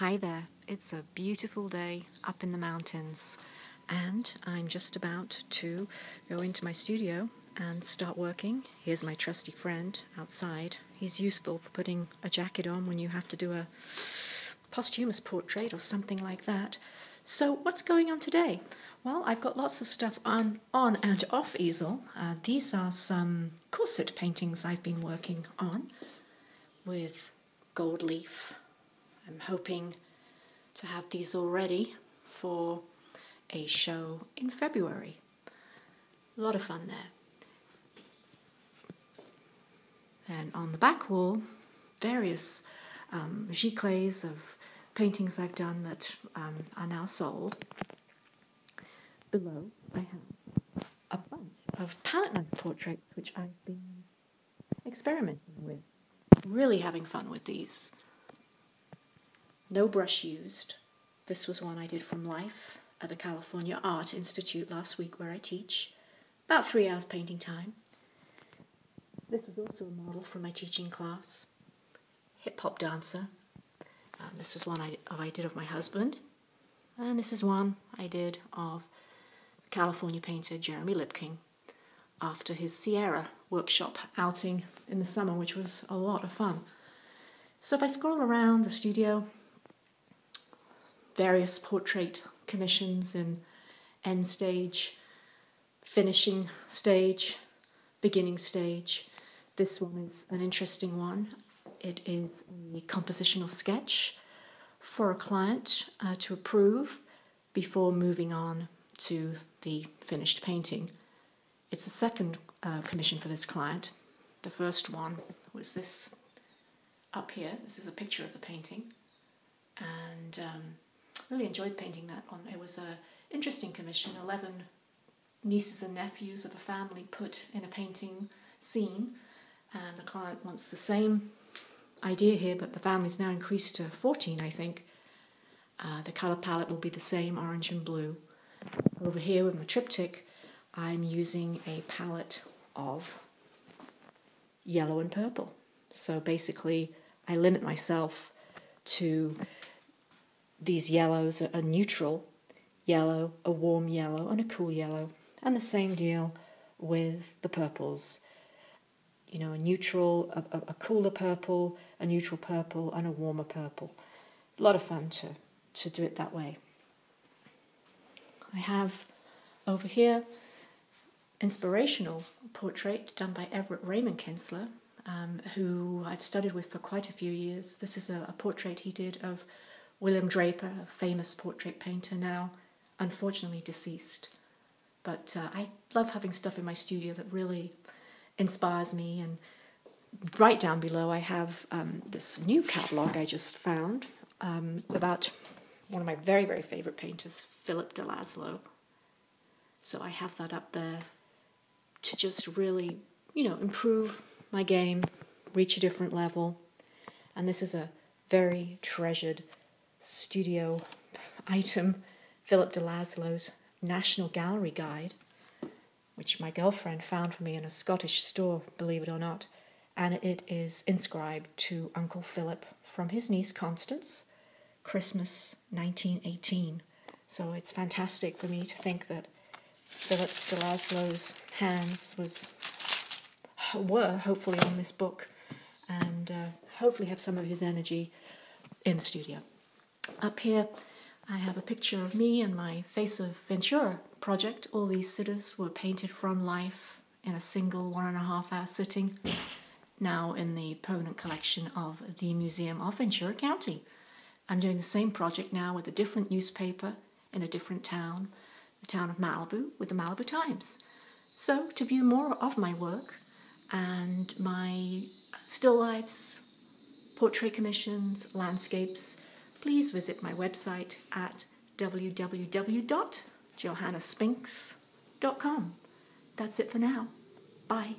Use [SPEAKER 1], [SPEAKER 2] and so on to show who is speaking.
[SPEAKER 1] Hi there, it's a beautiful day up in the mountains, and I'm just about to go into my studio and start working. Here's my trusty friend outside. He's useful for putting a jacket on when you have to do a posthumous portrait or something like that. So, what's going on today? Well, I've got lots of stuff on, on and off easel. Uh, these are some corset paintings I've been working on with gold leaf I'm hoping to have these all ready for a show in February. A lot of fun there. And on the back wall, various um, giclées of paintings I've done that um, are now sold. Below, I have a bunch of palette knife portraits which I've been experimenting with. Really having fun with these. No brush used. This was one I did from life at the California Art Institute last week where I teach. About three hours painting time. This was also a model for my teaching class. Hip hop dancer. Um, this is one I, I did of my husband. And this is one I did of California painter Jeremy Lipking after his Sierra workshop outing in the summer, which was a lot of fun. So if I scroll around the studio, various portrait commissions in end stage, finishing stage, beginning stage. This one is an interesting one. It is a compositional sketch for a client uh, to approve before moving on to the finished painting. It's a second uh, commission for this client. The first one was this up here. This is a picture of the painting. And um, really enjoyed painting that one. It was a interesting commission. Eleven nieces and nephews of a family put in a painting scene, and the client wants the same idea here, but the family's now increased to fourteen, I think. Uh, the color palette will be the same, orange and blue. Over here with my triptych, I'm using a palette of yellow and purple. So basically, I limit myself to these yellows are neutral yellow, a warm yellow, and a cool yellow. And the same deal with the purples. You know, a neutral, a, a cooler purple, a neutral purple, and a warmer purple. A lot of fun to, to do it that way. I have over here inspirational portrait done by Everett Raymond Kinstler, um, who I've studied with for quite a few years. This is a, a portrait he did of William Draper, a famous portrait painter now, unfortunately deceased. But uh, I love having stuff in my studio that really inspires me. And right down below, I have um, this new catalogue I just found um, about one of my very, very favorite painters, Philip de Laszlo. So I have that up there to just really, you know, improve my game, reach a different level. And this is a very treasured studio item, Philip de Laszlo's National Gallery Guide, which my girlfriend found for me in a Scottish store, believe it or not, and it is inscribed to Uncle Philip from his niece Constance, Christmas 1918. So it's fantastic for me to think that Philip de Laszlo's hands was were hopefully on this book and uh, hopefully have some of his energy in the studio. Up here, I have a picture of me and my Face of Ventura project. All these sitters were painted from life in a single one and a half hour sitting, now in the permanent collection of the Museum of Ventura County. I'm doing the same project now with a different newspaper in a different town, the town of Malibu, with the Malibu Times. So, to view more of my work and my still lifes, portrait commissions, landscapes, please visit my website at www.johannaspinks.com. That's it for now. Bye.